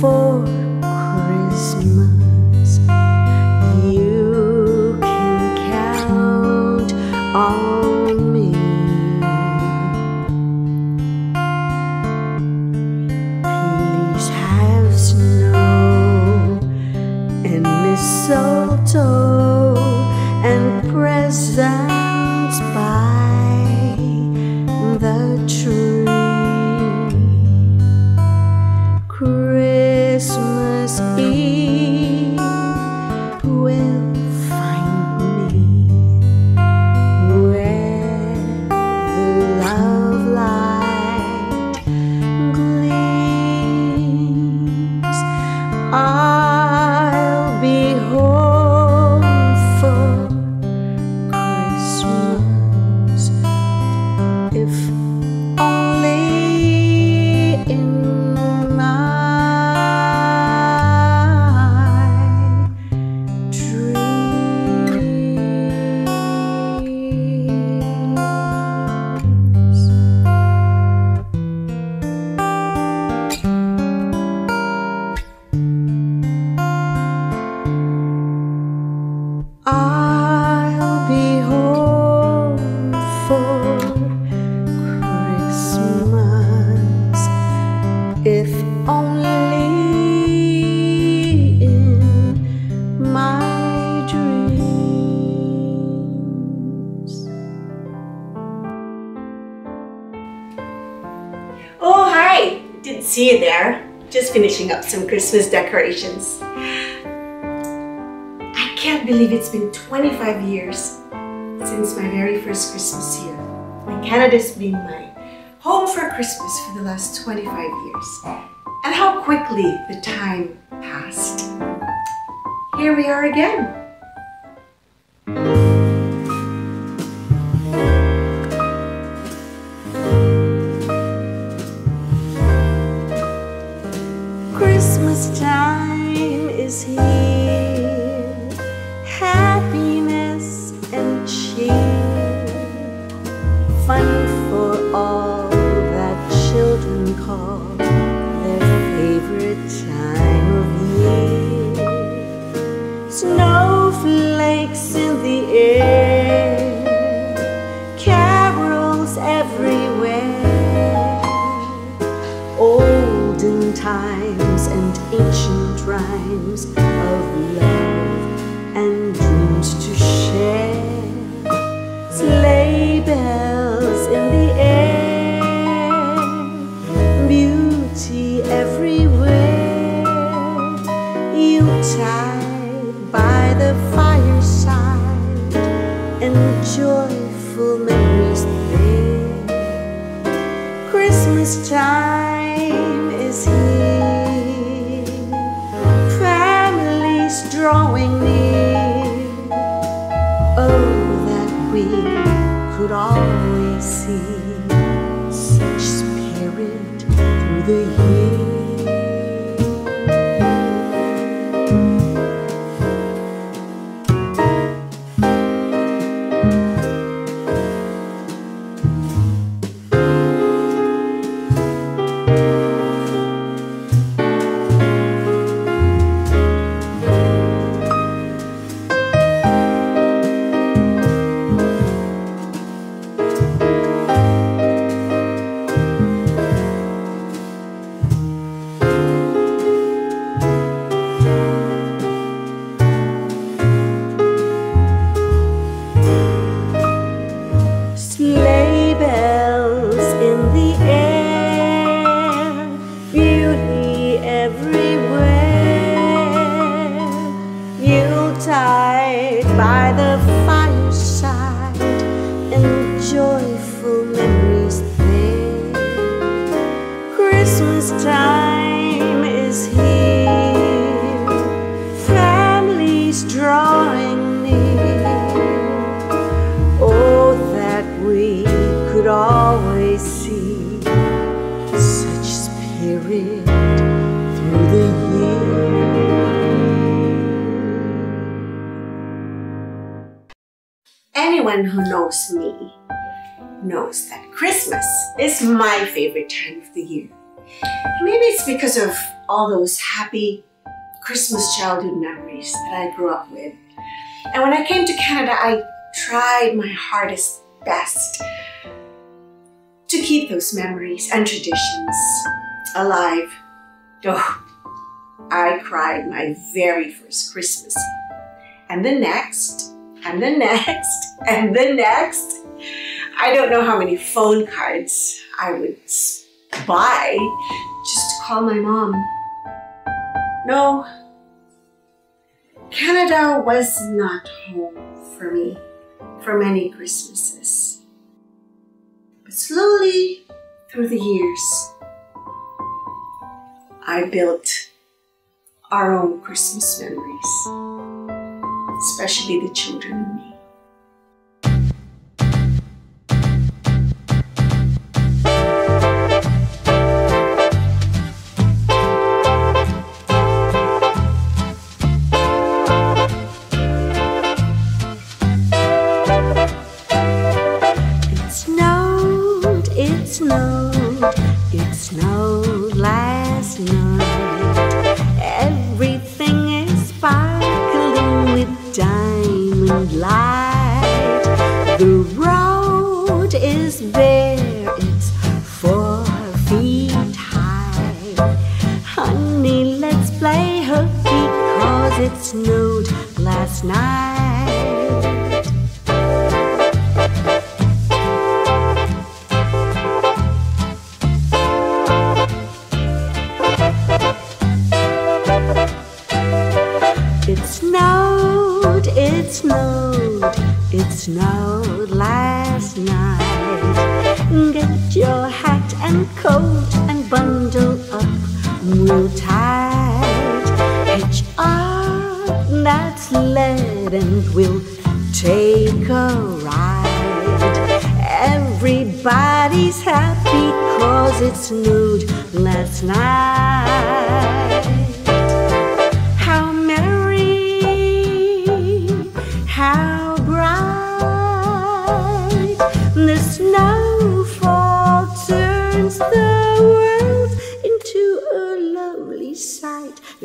before. see you there. Just finishing up some Christmas decorations. I can't believe it's been 25 years since my very first Christmas here. When Canada's been my home for Christmas for the last 25 years. And how quickly the time passed. Here we are again. times. spirit through the years. Knows me knows that Christmas is my favorite time of the year. Maybe it's because of all those happy Christmas childhood memories that I grew up with. And when I came to Canada, I tried my hardest best to keep those memories and traditions alive. Oh, I cried my very first Christmas. And the next, and the next, and the next. I don't know how many phone cards I would buy just to call my mom. No, Canada was not home for me for many Christmases. But slowly through the years, I built our own Christmas memories, especially the children and me. Snowed last night. Get your hat and coat and bundle up real tight. Hitch up that sled and we'll take a ride. Everybody's happy cause it snowed last night.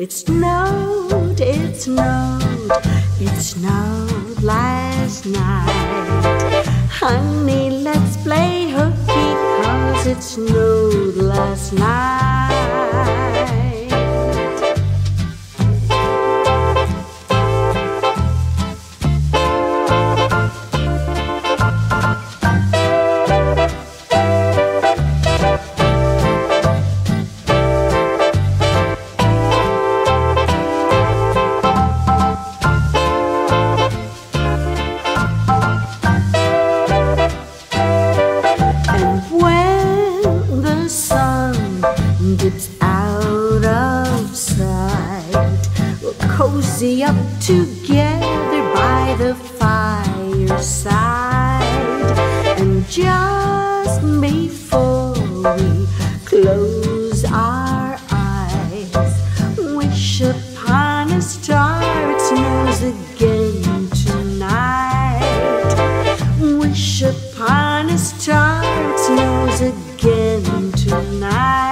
It snowed, it snowed, it snowed last night. Honey, let's play hooky cause it snowed last night. Tonight.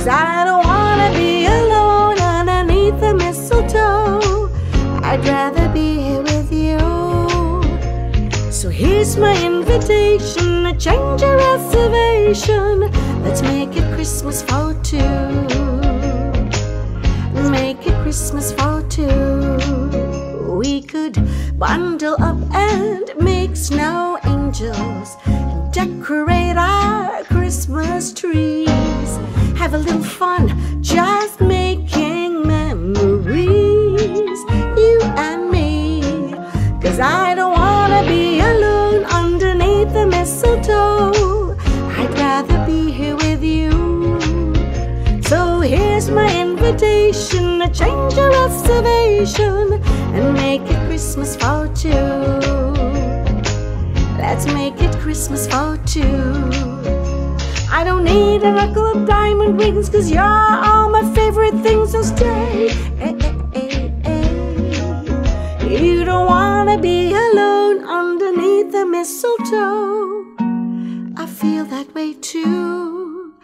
Cause I don't wanna be alone underneath the mistletoe. I'd rather be here with you. So here's my invitation to change your reservation. Let's make it Christmas for two. Make it Christmas for two. We could bundle up and make snow angels and decorate our Christmas trees. Have a little fun just making memories, you and me. Cause I don't wanna be alone underneath the mistletoe. I'd rather be here with you. So here's my invitation a change of reservation and make it Christmas for two. Let's make it Christmas for two. I don't need a knuckle of diamond rings, cause you're all my favorite things, so stay. Eh, eh, eh, eh. You don't wanna be alone underneath the mistletoe. I feel that way too.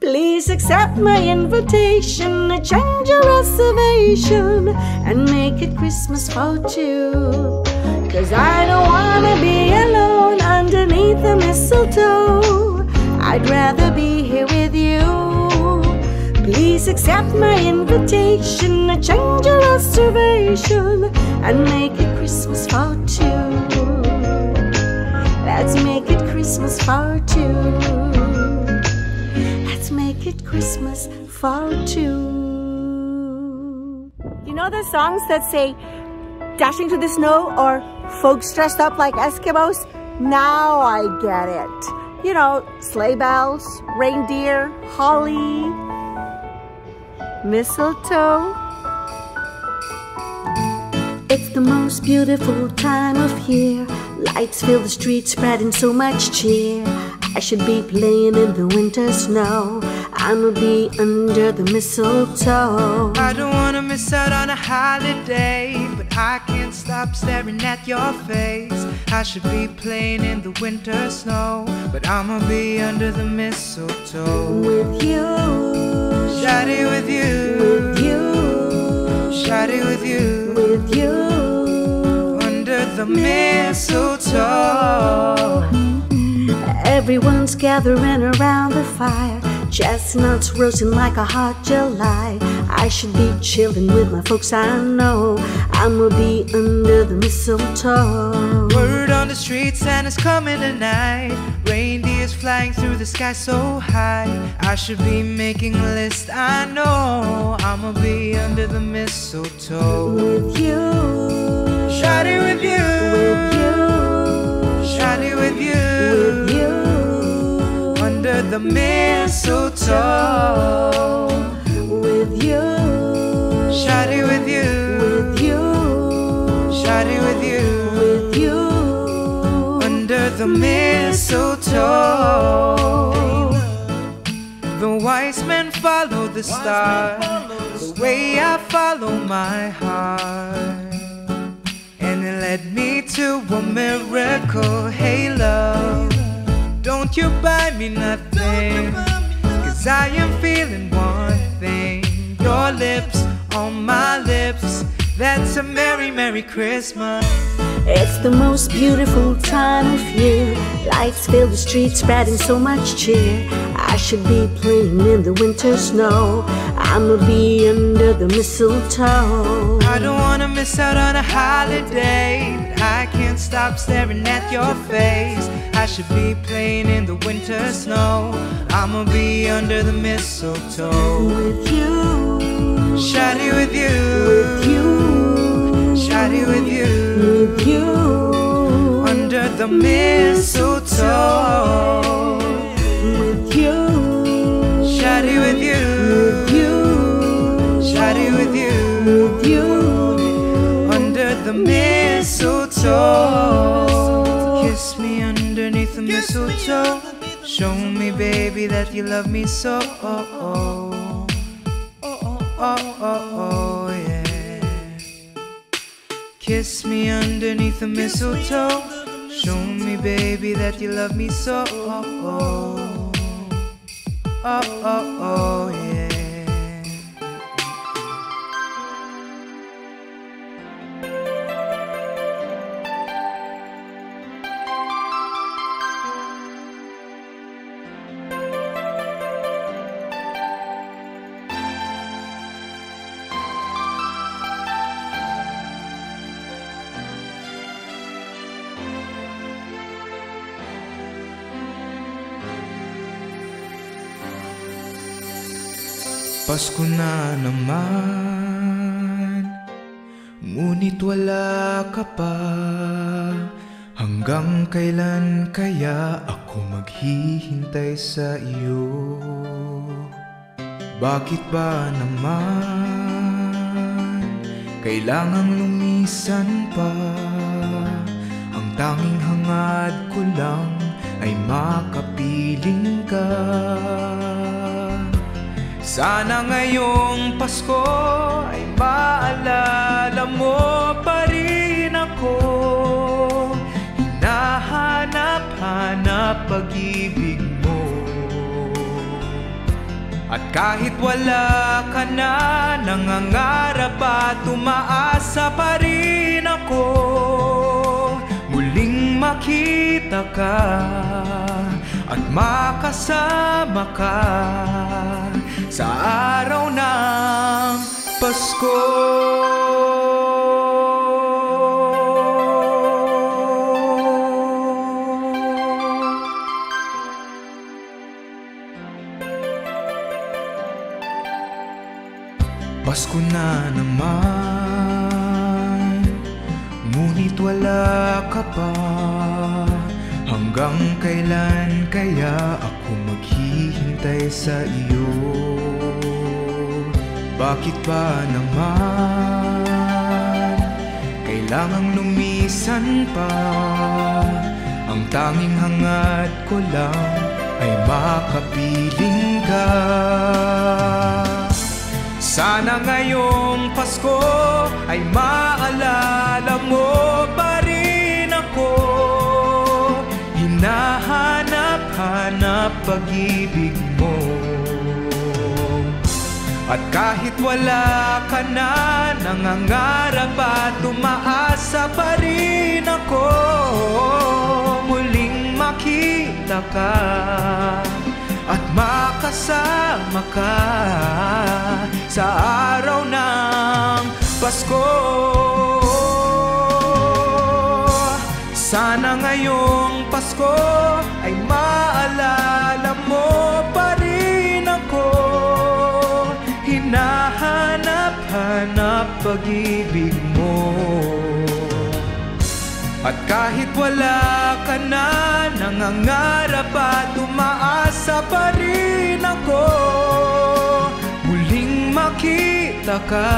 Please accept my invitation to change your reservation and make it Christmas for two. Cause I don't wanna be alone underneath the mistletoe. I'd rather be here with you. Please accept my invitation to change your reservation and make it Christmas for two. Let's make it Christmas for two. Let's make it Christmas for two. You know the songs that say dashing through the snow or folks dressed up like Eskimos? Now I get it. You know, sleigh bells, reindeer, holly, mistletoe. It's the most beautiful time of year. Lights fill the streets, spreading so much cheer. I should be playing in the winter snow. I'ma be under the mistletoe. I don't wanna miss out on a holiday, but I can't stop staring at your face. I should be playing in the winter snow, but I'ma be under the mistletoe. With you, Shawty with you, with you, shawty with you, with you. under the mistletoe. Everyone's gathering around the fire. Chestnuts roasting like a hot July. I should be chilling with my folks, I know. I'ma be under the mistletoe. Word on the street, Santa's coming tonight. Reindeers flying through the sky so high. I should be making a list, I know. I'ma be under the mistletoe. With you, Shawty with you, with you, shawty with you, with you. Under the mistletoe. With you, Shawty with you, with you, shawty with you, with you. under the mistletoe. The wise men follow the star, the way I follow my heart. And it led me to a miracle. Hey, love, you buy me nothing. Cause I am feeling one thing. Your lips on my lips. That's a merry, merry Christmas. It's the most beautiful time of year. Lights fill the streets, spreading so much cheer. I should be playing in the winter snow. I'ma be under the mistletoe. I don't wanna miss out on a holiday. I can't stop staring at your face. I should be playing in the winter snow. I'ma be under the mistletoe. With you, Shawty with you. with you, Shawty with you. with you. Under the mistletoe. With you, Shawty with you. with you, Shawty with you. with you. Under the mistletoe. Kiss me underneath the mistletoe. Show me, baby, that you love me so. Oh, oh. Oh, oh, oh, yeah. Kiss me underneath the mistletoe. Show me, baby, that you love me so. Oh, oh. Oh, oh, oh, oh yeah. Pasko na naman. Ngunit wala ka pa. Hanggang kailan kaya ako maghihintay sa iyo? Bakit ba naman? Kailangang lumisan pa. Ang tanging hangad ko lang Ay makapiling ka sana ngayong Pasko ay maalala mo pa rin ako. Hinahanap-hanap pag-ibig mo. At kahit wala ka na, nangangarap at umaasa pa rin ako. Muling makita ka at makasama ka sa araw ng Pasko. Pasko na naman Ngunit wala ka pa Hanggang kailan kaya ako maghihintay sa iyo. Bakit ba naman Kailangang lumisan pa? Ang tanging hangad ko lang Ay makapiling ka. Sana ngayong Pasko ay maalala mo pa rin ako Hinahanap-hanap pag-ibig mo At kahit wala ka na, nangangarap at umaasa pa rin ako Muling makita ka at makasama ka sa araw ng Pasko. Sana ngayong Pasko ay maalala mo pa rin ako. Hinahanap-hanap pag-ibig mo. At kahit wala ka na, nangangarap at umaasa pa rin ako. Muling makita ka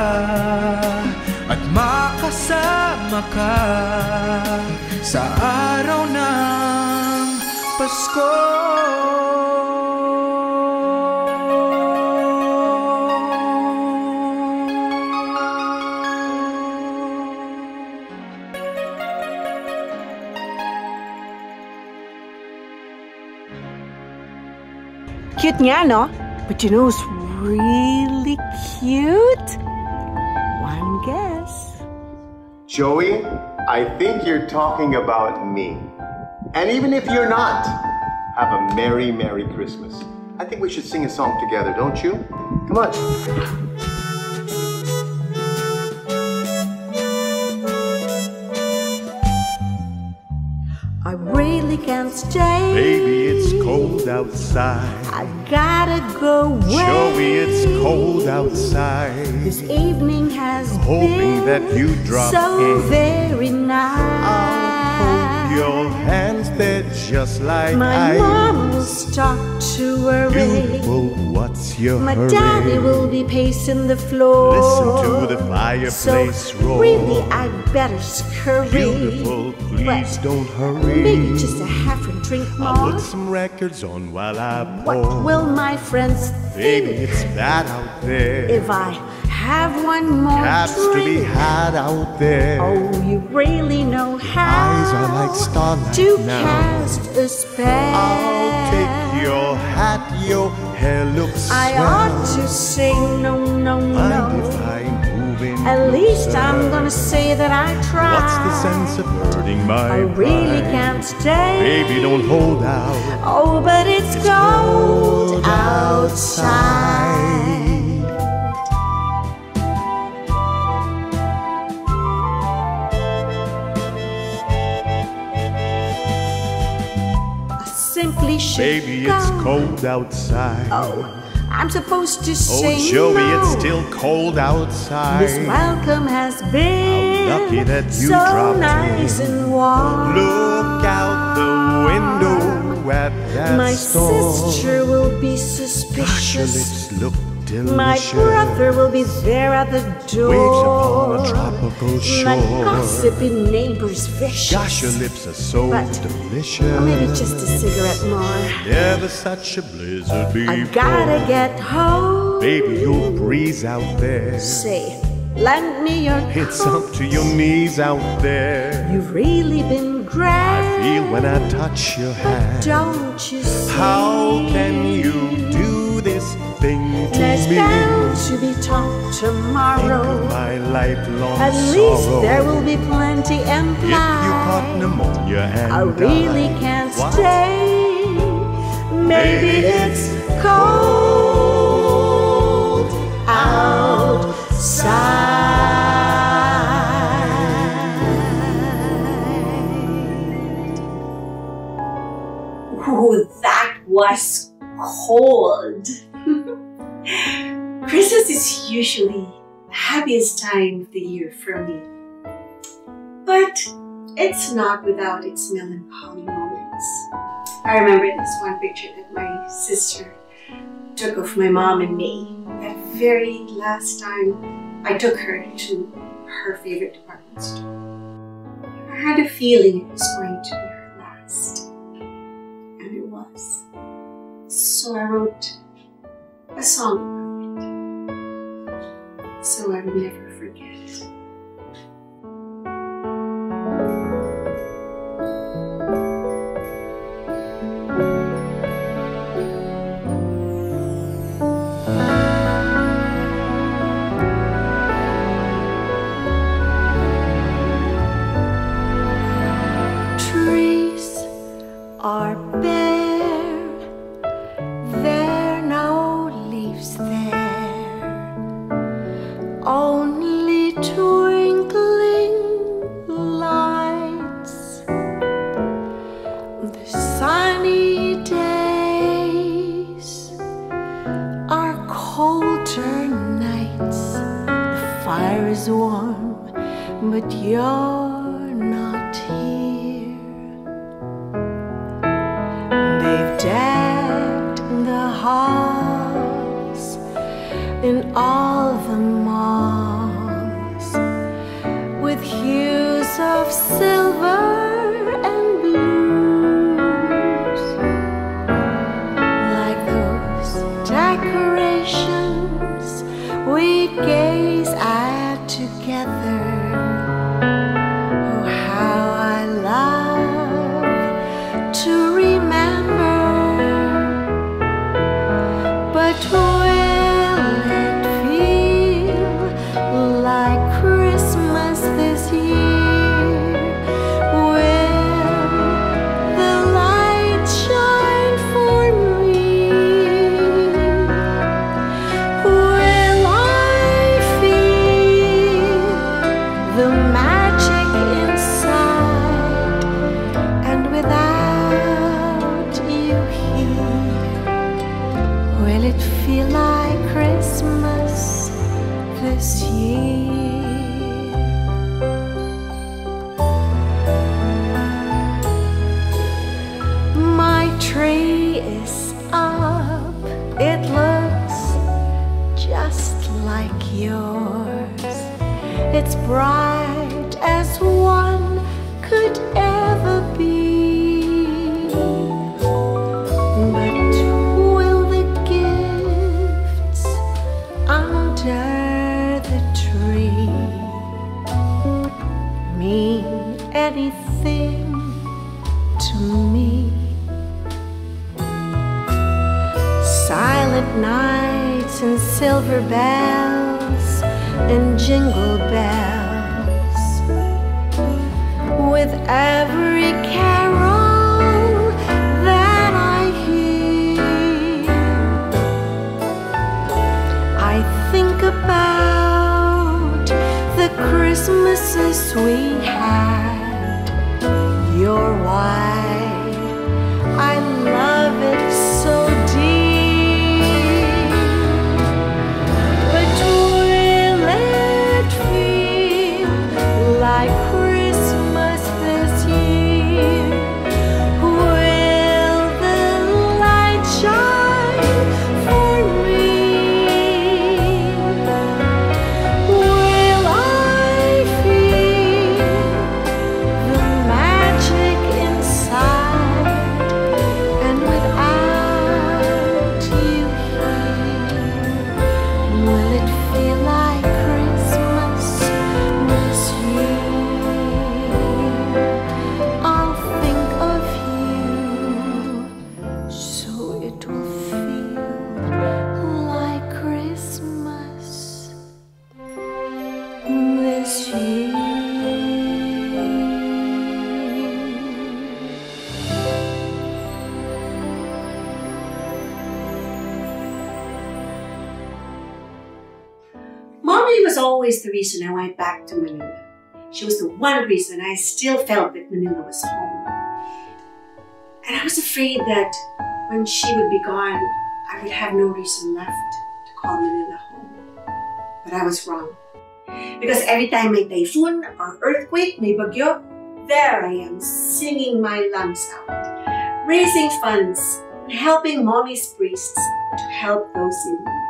at makasama ka sa araw ng Pasko. Cute nga, no? But you know who's really cute? One guess. Joey, I think you're talking about me. And even if you're not, have a Merry, Merry Christmas. I think we should sing a song together, don't you? Come on. Really can't. Baby, it's cold outside. I gotta go away. Joey, it's cold outside. This evening has Hoping been that you drop so in. very nice. Hold your hands, they're just like My ice. mom will start to worry. Beautiful, what's your My hurry? daddy will be pacing the floor. Listen to the fireplace so roar. Really, I better scurry. Beautiful, please But don't hurry. Maybe just a half a drink more. I'll put some records on while I pour. What will my friends think it's bad out there. if I have one more Cabs to be had out there. Oh, you really know how eyes are like starlight to now. cast a spell. I'll take your hat, your hair looks I swell. ought to say no, no, no. if I At least? I'm gonna say that I tried. What's the sense of hurting my I really pride? can't stay. Baby, don't hold out. Oh, but it's, cold, cold outside. I simply should Baby, go. it's cold outside. Oh, I'm supposed to Oh, say Joey, no. it's still cold outside. This welcome has been lucky that you so dropped nice in. and warm. Look out the window at that My storm. sister will be Gosh, suspicious. delicious. My brother will be there at the door. Waves upon a tropical My shore. gossipy neighbor's vicious. Gosh, your lips are so But- delicious. Or maybe just a cigarette more. Never such a blizzard before. I gotta get home. Baby, you'll breeze out there. Say, lend me your coat. It's up to your knees out there. You've really been great. I feel when I touch your hand. But Don't you see? How can you this thing to There's me? bound to be talk Think tomorrow. of my lifelong At least sorrow. there will be plenty If you caught pneumonia and I really died, can't what? stay. Maybe it's cold outside. Ooh, that was cold. Christmas is usually the happiest time of the year for me. But it's not without its melancholy moments. I remember this one picture that my sister took of my mom and me. That very last time I took her to her favorite department store. I had a feeling it was going to be her last. And it was. So I wrote a song. So I would never Christmases to Manila. She was the one reason I still felt that Manila was home. And I was afraid that when she would be gone, I would have no reason left to call Manila home. But I was wrong. Because every time may typhoon or earthquake, may bagyo, there I am singing my lungs out, raising funds and helping mommy's priests to help those in need.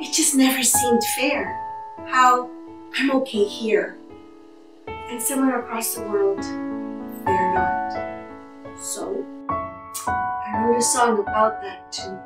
It just never seemed fair how I'm okay here and somewhere across the world they're not. So I wrote a song about that too.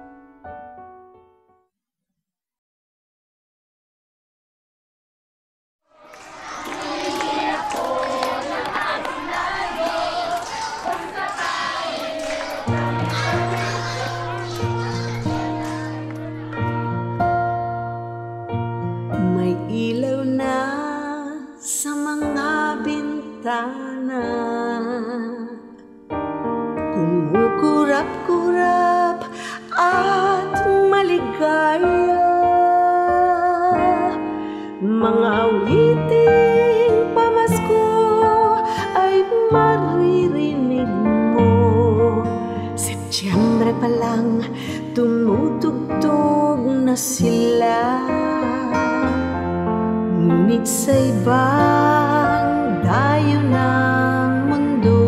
Na sila. Ngunit sa ibang dayo ng mundo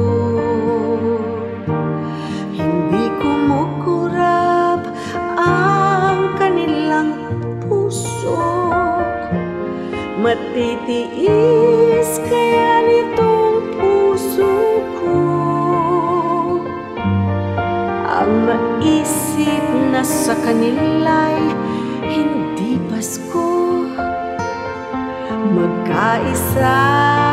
Hindi kumukurap ang kanilang puso. Matitiis kaya nitong puso ko Ang maisip na sa kanila'y Magkaisa, magkasama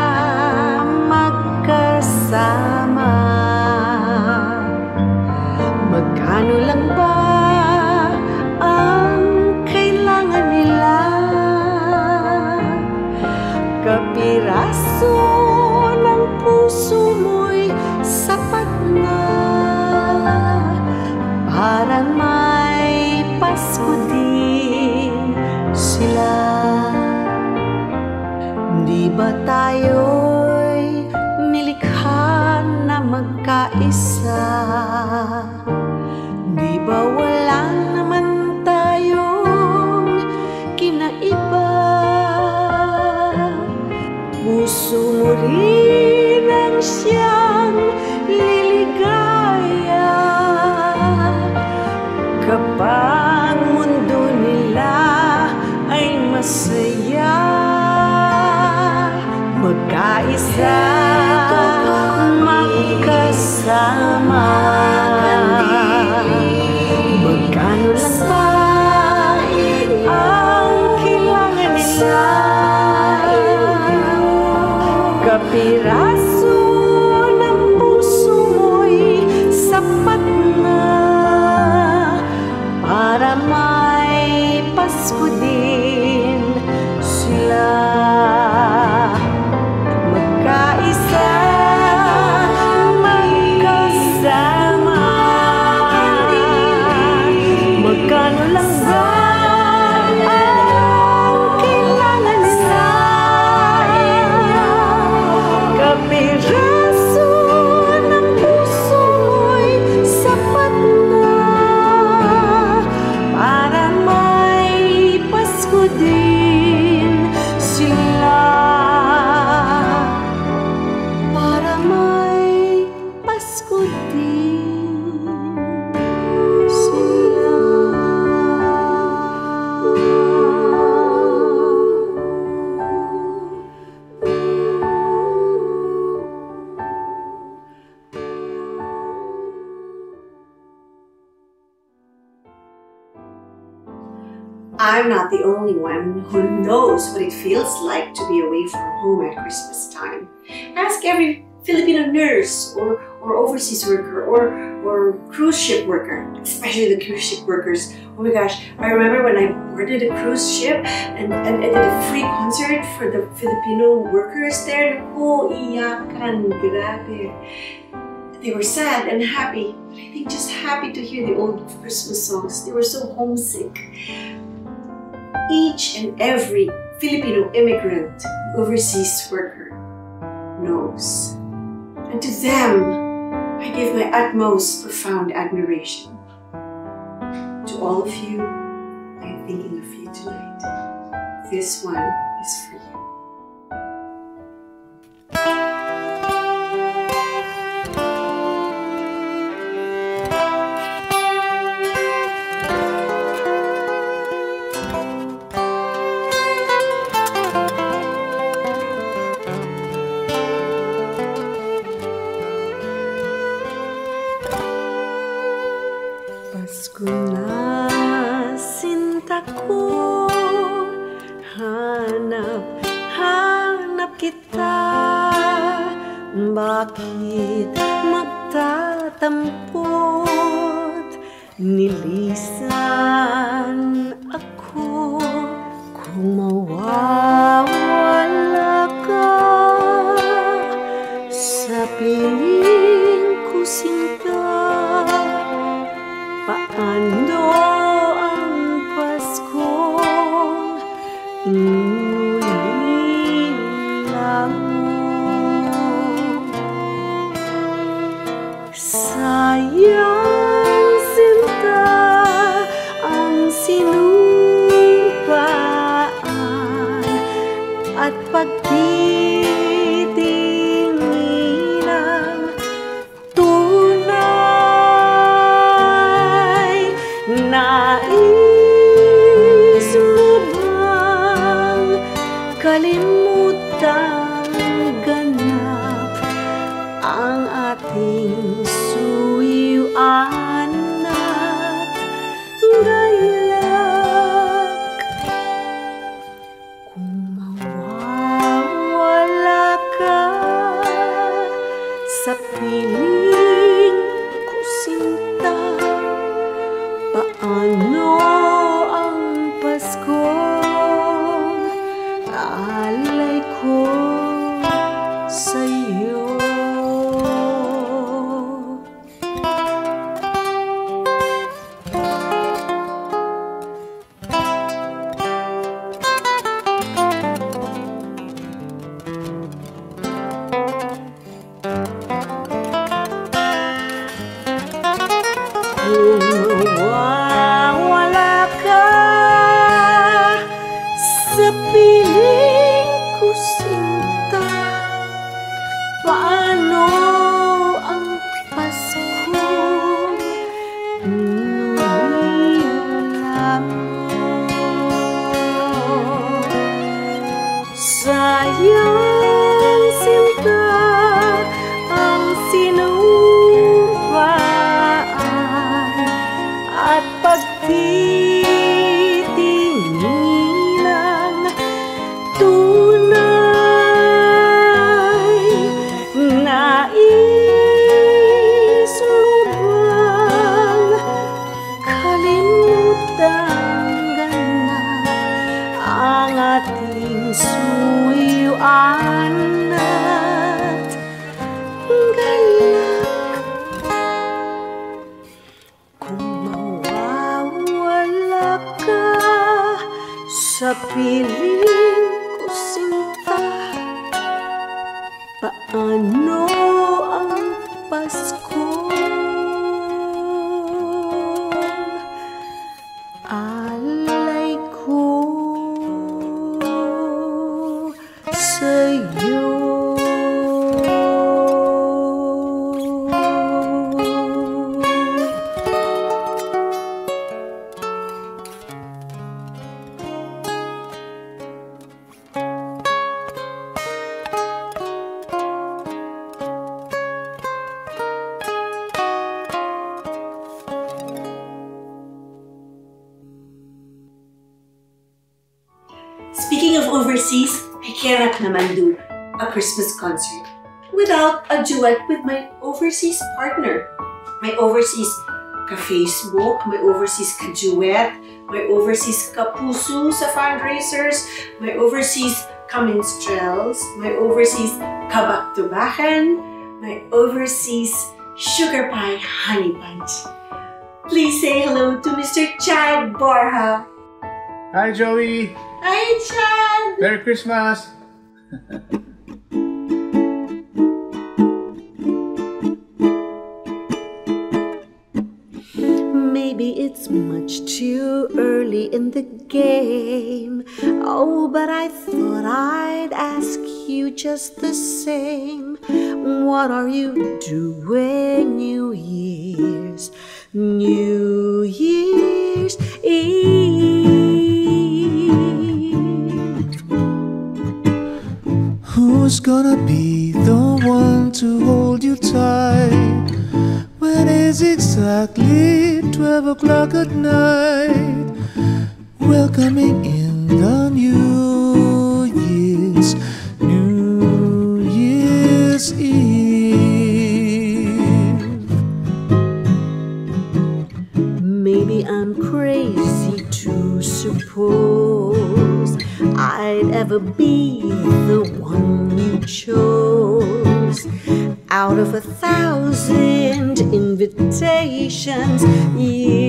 knows what it feels like to be away from home at Christmas time. Ask every Filipino nurse or, or overseas worker or, or cruise ship worker, especially the cruise ship workers. Oh my gosh, I remember when I boarded a cruise ship and, and, and did a free concert for the Filipino workers there. Oh, iyakan, grabe. They were sad and happy, but I think just happy to hear the old Christmas songs. They were so homesick each and every Filipino immigrant, overseas worker knows. And to them, I give my utmost profound admiration. To all of you, I'm thinking of you tonight. This one is for you. Pasko na sinta ko. Hanap, hanap kita. Bakit magtatampot? Nilisan ako. Kung Christmas concert without a duet with my overseas partner. My overseas ka-Facebook, my overseas ka-duet, my overseas ka-puso sa fundraisers, my overseas ka-minstrels, my overseas kabak-tubakan, my overseas sugar pie honey punch. Please say hello to Mr. Chad Borja. Hi, Joey. Hi, Chad! Merry Christmas. it's much too early in the game. Oh, but I thought I'd ask you just the same. What are you doing New Year's? New Year's Eve. Who's gonna be the one to hold you tight when it's exactly 12 o'clock at night? Welcoming in the New Year's, New Year's Eve. Maybe I'm crazy to suppose I'd ever be the one you chose. Out of a thousand invitations. you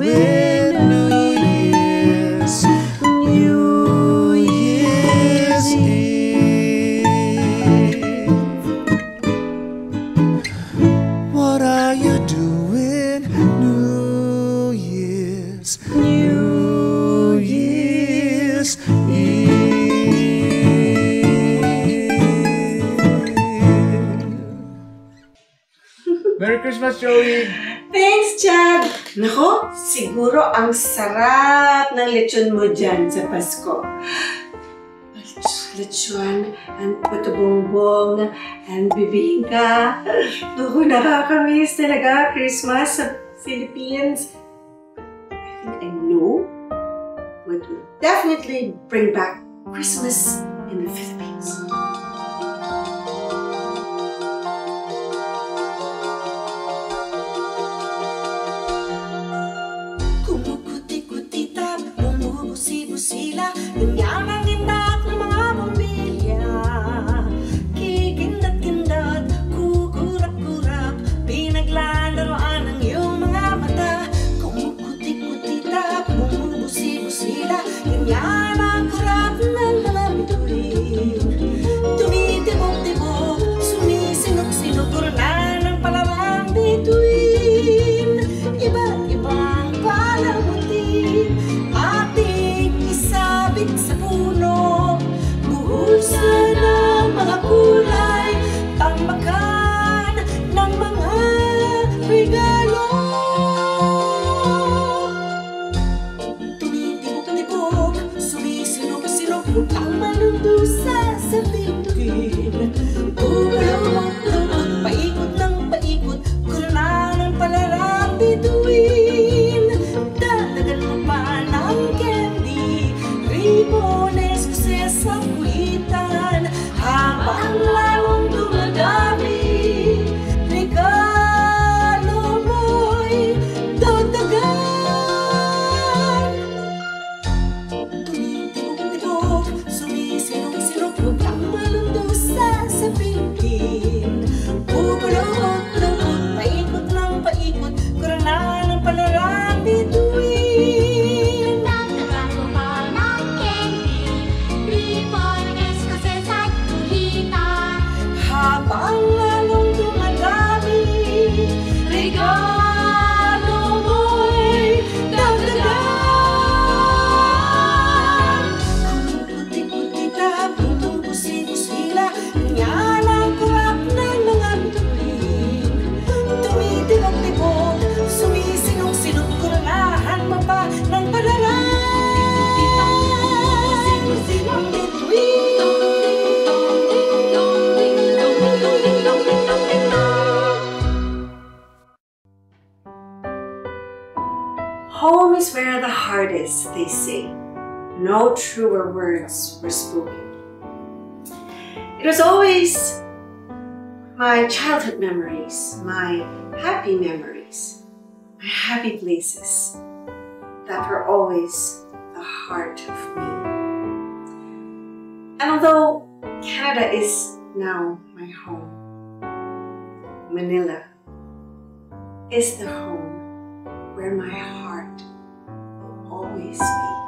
you lechon mo dyan sa Pasko. Lechon and puto bumbong and bibingka. Naku, nakakamiss talaga Christmas sa Philippines. I think I know what will definitely bring back Christmas in the Philippines. childhood memories, my happy memories, my happy places that were always the heart of me. And although Canada is now my home, Manila is the home where my heart will always be.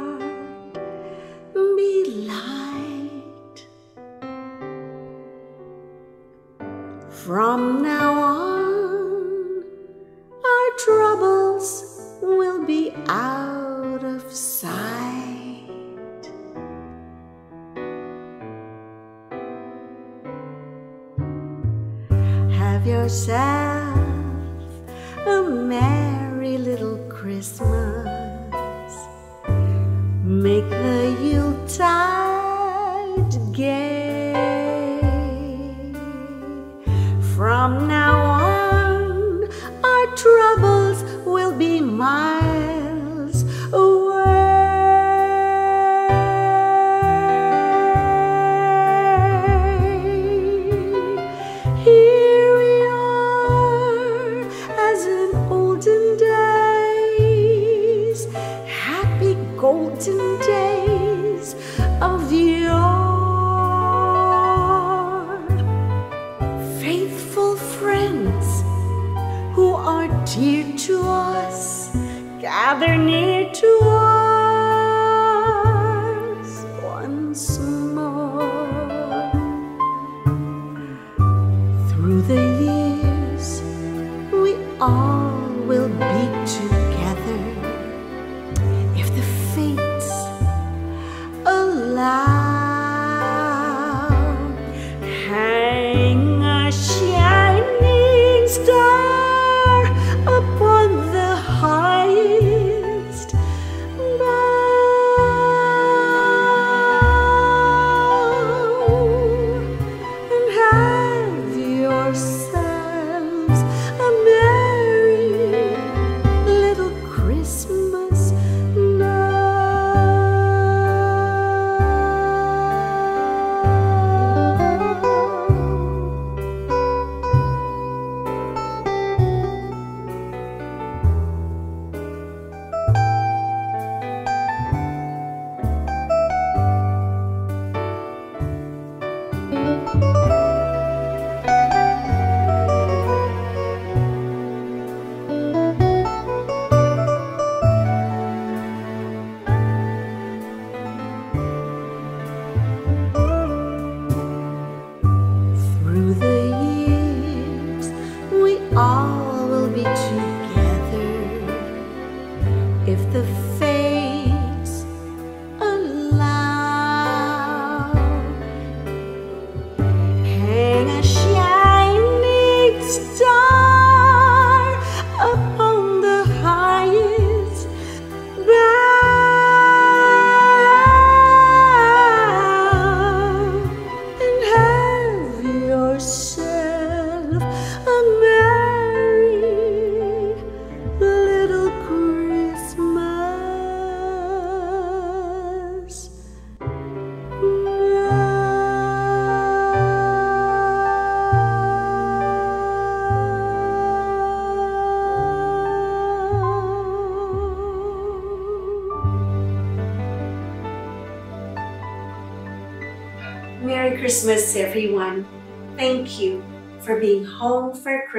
gather near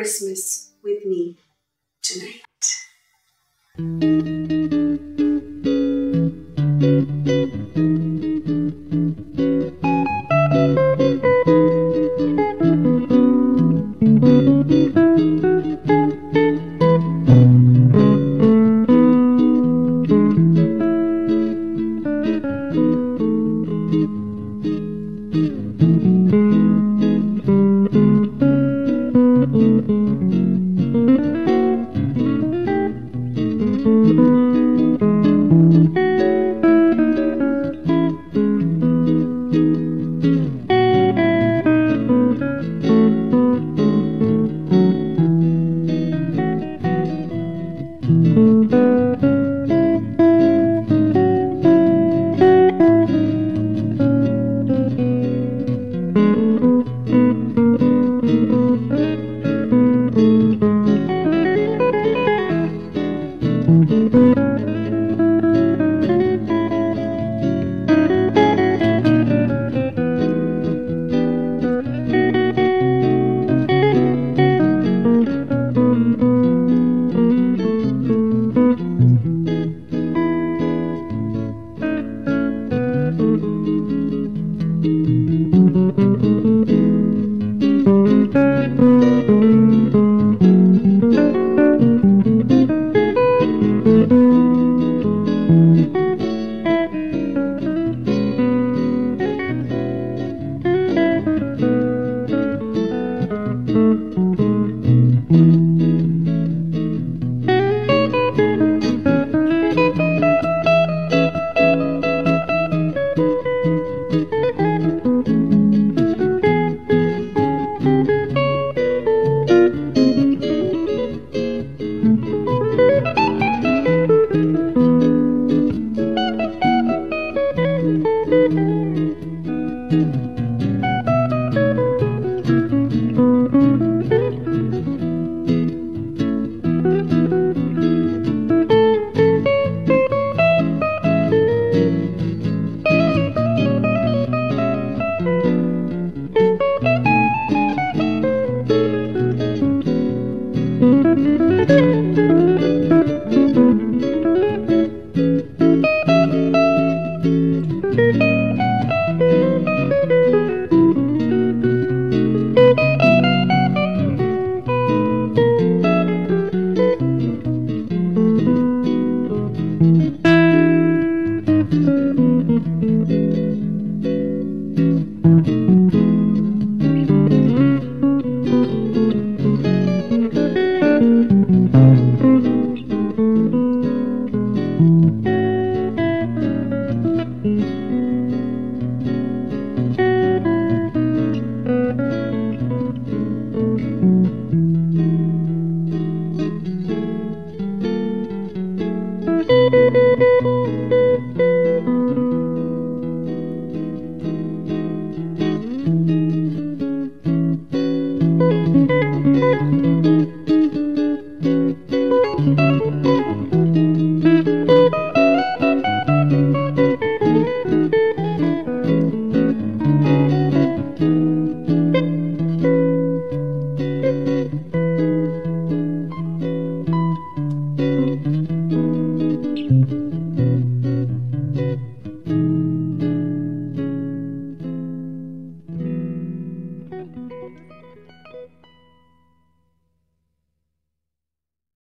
Christmas